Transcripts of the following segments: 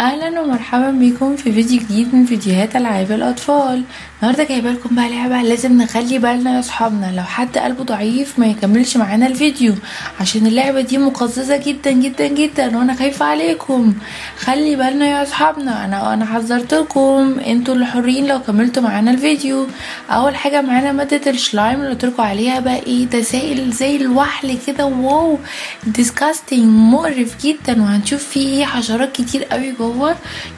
أهلا ومرحبا بكم في فيديو جديد من فيديوهات ألعاب الأطفال. النهارده جايبة لكم بقى لعبة لازم نخلي بالنا يا أصحابنا. لو حد قلبه ضعيف ما يكملش معانا الفيديو عشان اللعبة دي مقززة جدا جدا جدا وأنا خايفة عليكم. خلي بالنا يا أصحابنا أنا أنا حذرتكم أنتوا اللي حرين لو كملتوا معانا الفيديو. أول حاجة معانا مادة الشلايم اللي قلتلكوا عليها بقى إيه؟ ده سائل زي الوحل كده. واو ديسكاستنج مقرف جدا. وهنشوف فيه إيه؟ حشرات كتير قوي جوه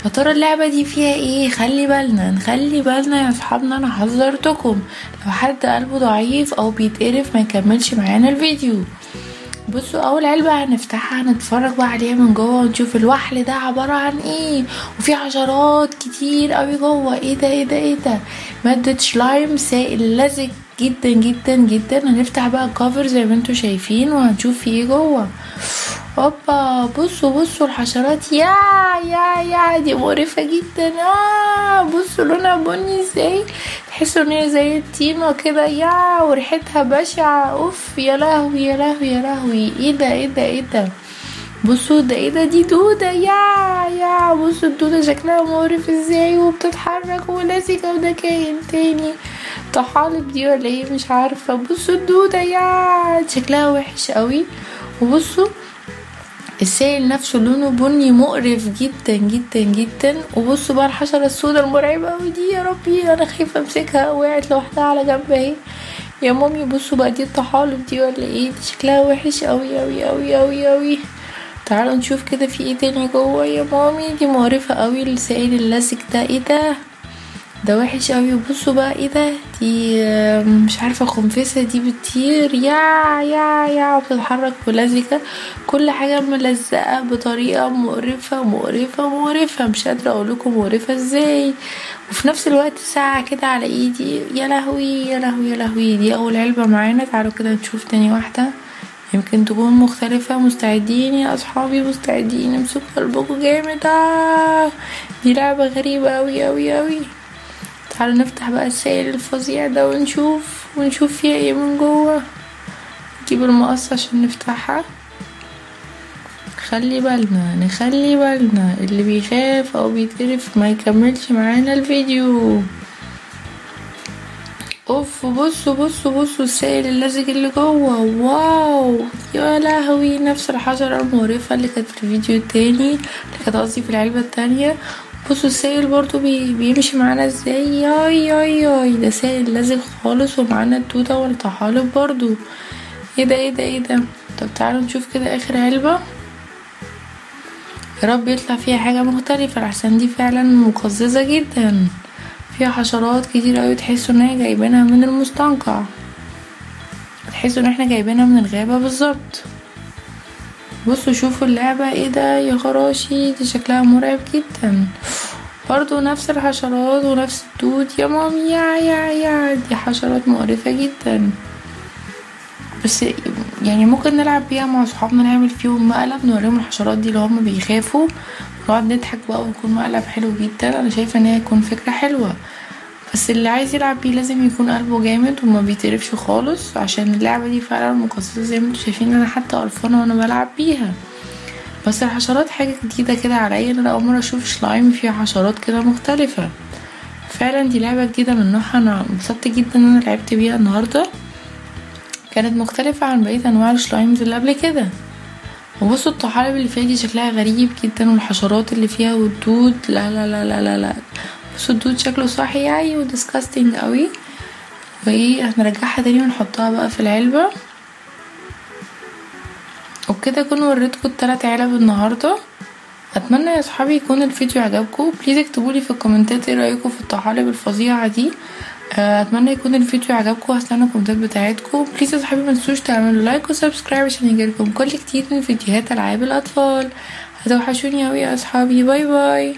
يا ترى اللعبة دي فيها إيه؟ خلي بالنا نخلي بالنا يا أصحابنا أنا حذرتكم. لو حد قلبه ضعيف أو بيتقرف ما يكملش معانا الفيديو. بصوا أول علبة هنفتحها هنتفرج بقى عليها من جوه ونشوف الوحل ده عبارة عن إيه؟ وفي حشرات كتير قوي جوه. إيه ده؟ إيه ده؟ إيه ده؟ مادة شلايم سائل لزج جدا جدا جدا. هنفتح بقى الكفر زي ما أنتوا شايفين وهنشوف في إيه جوه. هوبا بصوا بصوا الحشرات. يا يا يا دي مقرفة جدا. آه بصوا لونها بني إزاي تحسوا إن هي زي الطينة كده. يا وريحتها بشعة. أوف يا لهوي يا لهوي يا لهوي. إيه ده إيه ده إيه ده؟ بصوا ده إيه ده؟ دي دودة. يا يا بصوا الدودة شكلها مقرف إزاي وبتتحرك ولاسكة وده كائن تاني. طحالب دي ولا إيه؟ مش عارفة. بصوا الدودة. يا شكلها وحش قوي وبصوا السائل نفسه لونه بني مقرف جدا جدا جدا. وبصوا بقى الحشرة السوداء المرعبة أوي دي يا ربي. أنا خايفة أمسكها وقعت لوحدها على جنب أهي. يا مامي بصوا بقى دي الطحالب دي ولا إيه؟ دي شكلها وحش أوي أوي أوي أوي أوي. تعالوا نشوف كده في إيه تاني جوه يا مامي. دي مقرفة أوي السائل اللاسك ده. إيه ده؟ ده وحش قوي وبصوا بقى إيه ده؟ دي مش عارفة خنفسه دي بتطير. يا يا يا وبتتحرك ولزجه كل حاجة ملزقة بطريقة مقرفة مقرفة مقرفة. مش قادرة أقول لكم مقرفة إزاي. وفي نفس الوقت ساعة كده على إيدي. يا لهوي يا لهوي يا لهوي. دي أول علبة معانا. تعالوا كده نشوف تاني واحدة. يمكن تكون مختلفة. مستعدين يا أصحابي مستعدين. امسكوا قلبكم جامد. آه دي لعبة غريبة أوي أوي أوي. تعالوا نفتح بقى السائل الفظيع ده ونشوف ونشوف فيها إيه من جوه. نجيب المقص عشان نفتحها. خلي بالنا نخلي بالنا. اللي بيخاف أو بيتقرف ما يكملش معانا الفيديو. أوف بصوا بصوا بصوا السائل اللزج اللي جوه. واو يا لهوي نفس الحشرة المقرفة اللي كانت في الفيديو التاني اللي كانت قصدي في العلبة التانية. بصوا السائل برضو بي بيمشي معانا إزاي؟ ياي ياي ياي ده سائل لازق خالص ومعانا التوتة والطحالب برضو. إيه ده إيه ده إيه ده؟ طب تعالوا نشوف كده آخر علبة. يا رب يطلع فيها حاجة مختلفة لحسن دي فعلا مقززة جدا. فيها حشرات كتير أوي تحسوا إن هي جايبينها من المستنقع. تحسوا إن إحنا جايبينها من الغابة بالظبط. بصوا شوفوا اللعبة إيه ده؟ يا خراشي دي شكلها مرعب جدا. برضو نفس الحشرات ونفس الدود. يا مامي يا يا يا. دي حشرات مقرفة جدا. بس يعني ممكن نلعب بيها مع صحابنا نعمل فيهم مقلب نوريهم الحشرات دي اللي هما بيخافوا. نقعد نضحك بقى ويكون مقلب حلو جدا. أنا شايفة إن هي هتكون فكرة حلوة. بس اللي عايز يلعب بيه لازم يكون قلبه جامد وما بيتقرفش خالص عشان اللعبة دي فعلا مقصصة زي ما أنتوا شايفين. أنا حتى قرفانة وأنا بلعب بيها. بس الحشرات حاجة جديدة كده عليا ان أنا أول مرة أشوف سلايم فيها حشرات كده مختلفة. فعلا دي لعبة جديدة من نوعها أنا انبسطت جدا إن أنا لعبت بيها النهاردة. كانت مختلفة عن بقية أنواع ال slimes اللي قبل كده. وبصوا الطحالب اللي فيها دي شكلها غريب جدا والحشرات اللي فيها والدود لا لا لا لا لا, لا. بصوا الدود شكله صاحي يعني و disgusting قوي. وايه هنرجعها تاني ونحطها بقى في العلبة. وبكده اكون وريتكم التلات علب النهاردة. أتمنى يا صحابي يكون الفيديو عجبكم. please اكتبولي في ال comment ات إيه رأيكم في الطحالب الفظيعة دي. أتمنى يكون الفيديو عجبكم وهستنى ال comment ات بتاعتكم. please يا صحابي متنسوش تعملوا like و subscribe عشان يجيلكم كل جديد من فيديوهات ألعاب الأطفال. هتوحشوني أوي يا اصحابي bye bye